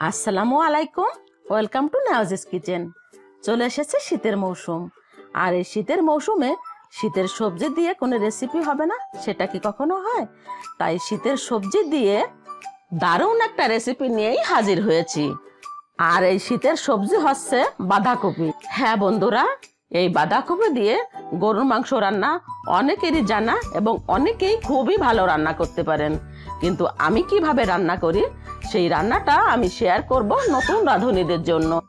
আসসালামু আলাইকুম welcome to নাওজিস kitchen চলে এসেছে শীতের মৌসুম। আর এই শীতের মৌসুমে শীতের সবজি দিয়ে কোনো রেসিপি হবে না, সেটা কি কখনো হয়? তাই শীতের সবজি দিয়ে দারুণ একটা রেসিপি নিয়েই হাজির হয়েছি। আর এই শীতের সবজি হচ্ছে বাঁধাকপি। হ্যাঁ বন্ধুরা, এই বাঁধাকপি দিয়ে গরুর মাংস রান্না অনেকেরই জানা এবং অনেকেই খুবই ভালো রান্না করতে পারেন। কিন্তু আমি কীভাবে রান্না করি? সেই রান্নাটা আমি শেয়ার করব নতুন রাঁধুনিদের জন্য।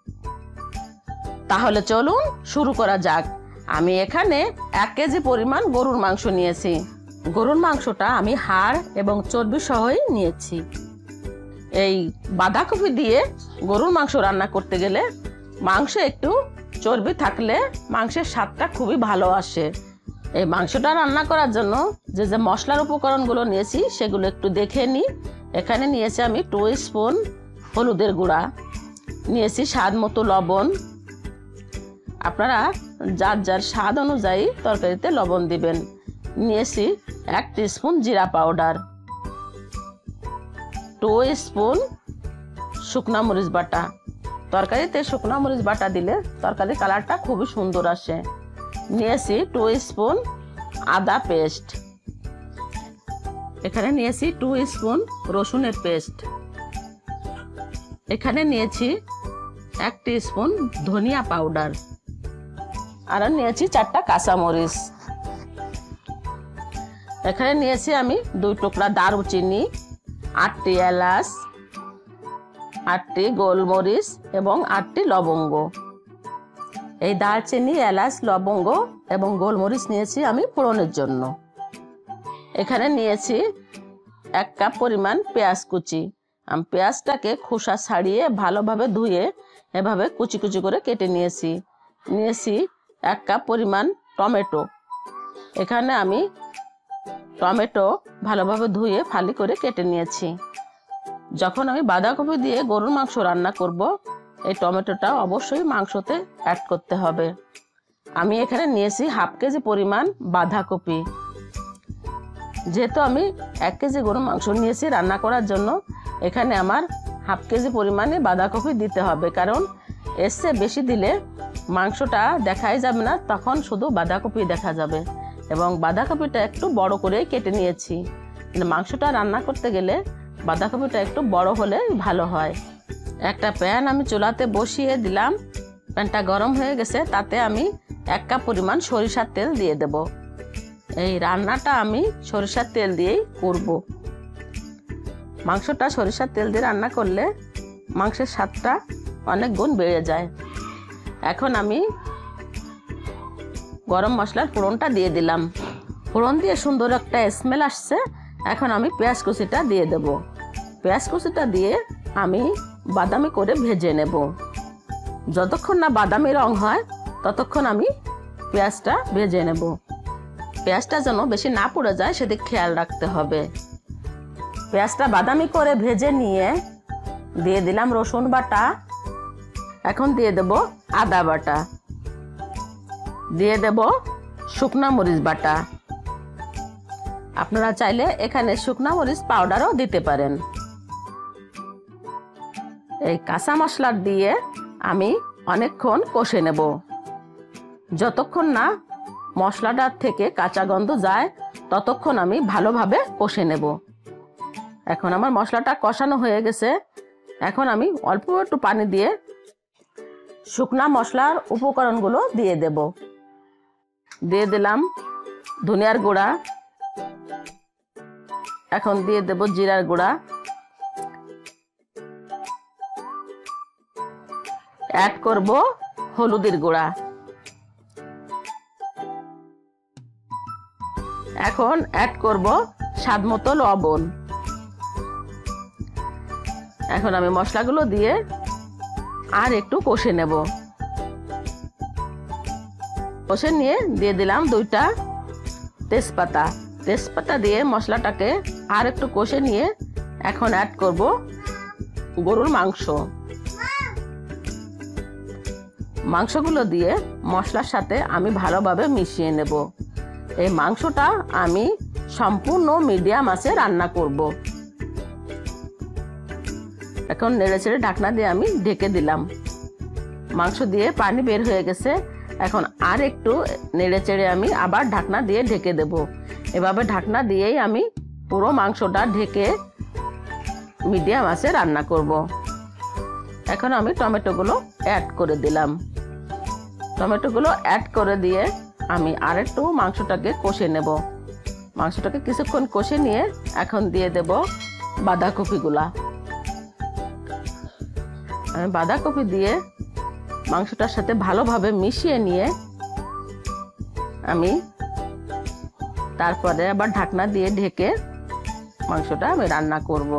তাহলে চলুন শুরু করা যাক। আমি এখানে এক কেজি পরিমাণ গরুর মাংস নিয়েছি। গরুর মাংসটা আমি হাড় এবং চর্বি সহই নিয়েছি। এই বাঁধাকপি দিয়ে গরুর মাংস রান্না করতে গেলে মাংস একটু চর্বি থাকলে মাংসের স্বাদটা খুবই ভালো আসে। এই মাংসটা রান্না করার জন্য যে যে মশলার উপকরণগুলো নিয়েছি, সেগুলো একটু দেখে নিই এখানে নিয়েছি আমি টু স্পুন হলুদের গুঁড়া, নিয়েছি স্বাদ মতো লবণ। আপনারা যার যার স্বাদ অনুযায়ী তরকারিতে লবণ দিবেন। নিয়েছি এক স্পুন জিরা পাউডার টু স্পুন শুকনা মরিচ বাটা। তরকারিতে শুকনা মরিচ বাটা দিলে তরকারির কালারটা খুবই সুন্দর আসে। নিয়েছি টু স্পুন আদা পেস্ট এখানে নিয়েছি টু স্পুন রসুনের পেস্ট এখানে নিয়েছি এক স্পুন ধনিয়া পাউডার আর নিয়েছি চারটা কাঁচামরিচ। এখানে নিয়েছি আমি দুই টুকরা দারুচিনি, আটটি এলাচ, আটটি গোলমরিচ এবং আটটি লবঙ্গ। এই দারচিনি, এলাচ, লবঙ্গ এবং গোলমরিচ নিয়েছি আমি ফোড়নের জন্য। এখানে নিয়েছি এক কাপ পরিমাণ পেঁয়াজ কুচি। আমি পেঁয়াজটাকে খোসা ছাড়িয়ে ভালোভাবে ধুয়ে এভাবে কুচি কুচি করে কেটে নিয়েছি। নিয়েছি এক কাপ পরিমাণ টমেটো। এখানে আমি টমেটো ভালোভাবে ধুয়ে ফালি করে কেটে নিয়েছি। যখন আমি বাঁধাকপি দিয়ে গরুর মাংস রান্না করব এই টমেটোটা অবশ্যই মাংসতে অ্যাড করতে হবে। আমি এখানে নিয়েছি হাফ কেজি পরিমাণ বাঁধাকপি। যেহেতু আমি এক কেজি গরুর মাংস নিয়েছি রান্না করার জন্য, এখানে আমার হাফ কেজি পরিমাণে বাঁধাকপি দিতে হবে। কারণ এসে বেশি দিলে মাংসটা দেখাই যাবে না, তখন শুধু বাঁধাকপি দেখা যাবে। এবং বাঁধাকপিটা একটু বড় করে কেটে নিয়েছি। মাংসটা রান্না করতে গেলে বাঁধাকপিটা একটু বড় হলে ভালো হয়। একটা প্যান আমি চুলাতে বসিয়ে দিলাম। প্যানটা গরম হয়ে গেছে, তাতে আমি এক কাপ পরিমাণ সরিষার তেল দিয়ে দেব। এই রান্নাটা আমি সরিষার তেল দিয়েই করব। মাংসটা সরিষার তেল দিয়ে রান্না করলে মাংসের স্বাদটা অনেক গুণ বেড়ে যায়। এখন আমি গরম মশলার ফোড়নটা দিয়ে দিলাম। ফোড়ন দিয়ে সুন্দর একটা স্মেল আসছে। এখন আমি পেঁয়াজ কুচিটা দিয়ে দেব। পেঁয়াজ কুচিটা দিয়ে আমি বাদামি করে ভেজে নেব। যতক্ষণ না বাদামি রং হয়, ততক্ষণ আমি পেঁয়াজটা ভেজে নেব। পেঁয়াজটা যেন বেশি না পড়ে যায়, সেদিক খেয়াল রাখতে হবে। পেঁয়াজটা বাদামি করে ভেজে নিয়ে দিয়ে দিলাম রসুন বাটা। এখন দিয়ে দেব আদা বাটা। দিয়ে দেব শুকনা মরিচ বাটা। আপনারা চাইলে এখানে শুকনা মরিচ পাউডারও দিতে পারেন। এই কাঁচা মশলা দিয়ে আমি অনেকক্ষণ কষে নেব। যতক্ষণ না মশলাটার থেকে কাঁচা গন্ধ যায়, ততক্ষণ আমি ভালোভাবে কষে নেব। এখন আমার মশলাটা কষানো হয়ে গেছে। এখন আমি অল্প একটু পানি দিয়ে শুকনা মশলার উপকরণগুলো দিয়ে দেব। দিয়ে দিলাম ধনিয়ার গুঁড়া। এখন দিয়ে দেব জিরার গুঁড়া। অ্যাড করব হলুদের গুঁড়া। এখন অ্যাড করব স্বাদ মতো লবণ। এখন আমি মশলাগুলো দিয়ে আর একটু কষে নেব। কষে নিয়ে দিয়ে দিলাম দুইটা তেজপাতা। তেজপাতা দিয়ে মশলাটাকে আর একটু কষে নিয়ে এখন অ্যাড করব গরুর মাংস। মাংসগুলো দিয়ে মশলার সাথে আমি ভালোভাবে মিশিয়ে নেব। এই মাংসটা আমি সম্পূর্ণ মিডিয়াম আছে রান্না করব। এখন নেড়ে চেড়ে ঢাকনা দিয়ে আমি ঢেকে দিলাম। মাংস দিয়ে পানি বের হয়ে গেছে। এখন আর একটু নেড়ে চেড়ে আমি আবার ঢাকনা দিয়ে ঢেকে দেব। এভাবে ঢাকনা দিয়েই আমি পুরো মাংসটা ঢেকে মিডিয়াম আছে রান্না করব। এখন আমি টমেটোগুলো অ্যাড করে দিলাম। টমেটোগুলো অ্যাড করে দিয়ে আমি আরেকটু মাংসটাকে কষে নেব। মাংসটাকে কিছুক্ষণ কষে নিয়ে এখন দিয়ে দেব বাঁধাকপিগুলা। আমি বাঁধাকপি দিয়ে মাংসটার সাথে ভালোভাবে মিশিয়ে নিয়ে আমি তারপরে আবার ঢাকনা দিয়ে ঢেকে মাংসটা আমি রান্না করব।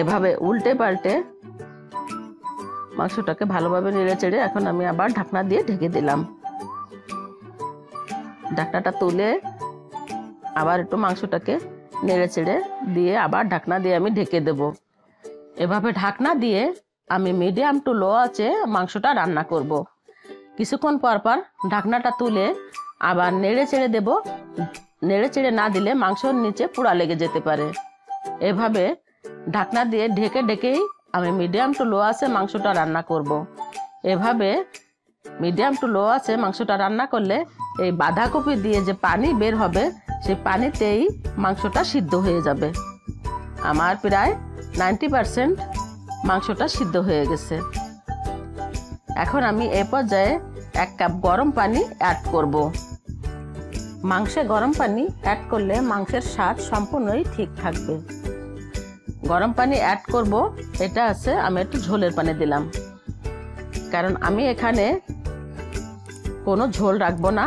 এভাবে উল্টে পাল্টে মাংসটাকে ভালোভাবে নেড়ে চেড়ে এখন আমি আবার ঢাকনা দিয়ে ঢেকে দিলাম। ঢাকনাটা তুলে আবার একটু মাংসটাকে নেড়ে চেড়ে দিয়ে আবার ঢাকনা দিয়ে আমি ঢেকে দেব। এভাবে ঢাকনা দিয়ে আমি মিডিয়াম টু লো আছে মাংসটা রান্না করব। কিছুক্ষণ পর পর ঢাকনাটা তুলে আবার নেড়ে চেড়ে দেব। নেড়ে চেড়ে না দিলে মাংসর নিচে পোড়া লেগে যেতে পারে। এভাবে ঢাকনা দিয়ে ঢেকে ঢেকেই আমি মিডিয়াম টু লো আছে মাংসটা রান্না করব। এভাবে মিডিয়াম টু লো আছে মাংসটা রান্না করলে এই বাঁধাকপি দিয়ে যে পানি বের হবে, সেই পানিতেই মাংসটা সিদ্ধ হয়ে যাবে। আমার প্রায় নাইনটি পারসেন্ট মাংসটা সিদ্ধ হয়ে গেছে। এখন আমি এ পর্যায়ে এক কাপ গরম পানি অ্যাড করব। মাংসে গরম পানি অ্যাড করলে মাংসের স্বাদ সম্পূর্ণই ঠিক থাকবে। গরম পানি অ্যাড করব, এটা আছে, আমি একটু ঝোলের পানি দিলাম। কারণ আমি এখানে কোনো ঝোল রাখব না,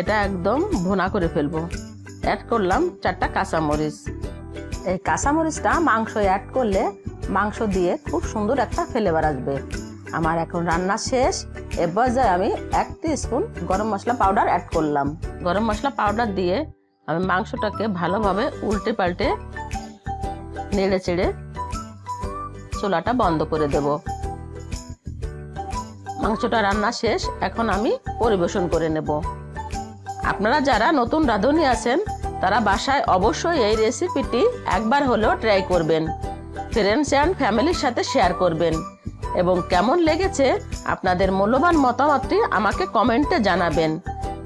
এটা একদম ভোনা করে ফেলব। অ্যাড করলাম চারটা কাঁচামরিচ। এই কাঁচামরিচটা মাংস অ্যাড করলে মাংস দিয়ে খুব সুন্দর একটা ফ্লেভার আসবে। আমার এখন রান্না শেষ এবার যাই আমি এক স্পুন গরম মশলা পাউডার অ্যাড করলাম। গরম মশলা পাউডার দিয়ে আমি মাংসটাকে ভালোভাবে উল্টে পাল্টে নেড়ে চেড়ে চুলাটা বন্ধ করে দেব। মাংসটা রান্না শেষ, এখন আমি পরিবেশন করে নেব। আপনারা যারা নতুন রাঁধুনি আছেন, তারা বাসায় অবশ্যই এই রেসিপিটি একবার হলেও ট্রাই করবেন। ফ্রেন্ডস অ্যান্ড ফ্যামিলির সাথে শেয়ার করবেন। এবং কেমন লেগেছে আপনাদের মূল্যবান মতামতটি আমাকে কমেন্টে জানাবেন।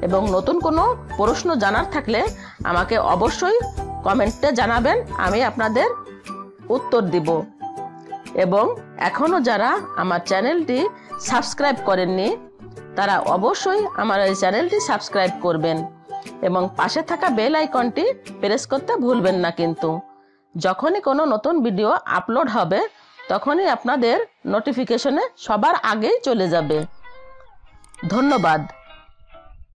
এবং নতুন কোনো প্রশ্ন জানার থাকলে আমাকে অবশ্যই কমেন্টে জানাবেন, আমি আপনাদের উত্তর দিব। এবং এখনও যারা আমার চ্যানেলটি সাবস্ক্রাইব করেননি, তারা অবশ্যই আমার এই চ্যানেলটি সাবস্ক্রাইব করবেন এবং পাশে থাকা বেল আইকনটি প্রেস করতে ভুলবেন না কিন্তু। যখনই কোনো নতুন ভিডিও আপলোড হবে, তখনই আপনাদের নোটিফিকেশনে সবার আগেই চলে যাবে। ধন্যবাদ।